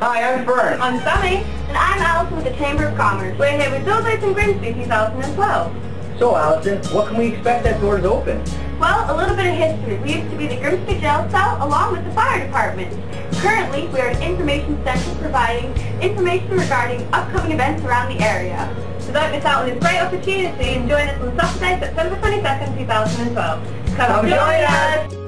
Hi, I'm Fern. I'm Sammy. And I'm Allison with the Chamber of Commerce. We're here with Celebrate and Grimsby 2012. So, Allison, what can we expect as doors open? Well, a little bit of history. We used to be the Grimsby Jail Cell along with the fire department. Currently, we are an information center providing information regarding upcoming events around the area. So don't miss out on this great opportunity and join us on Saturday, September 22nd, 2012. Come, Come join join us!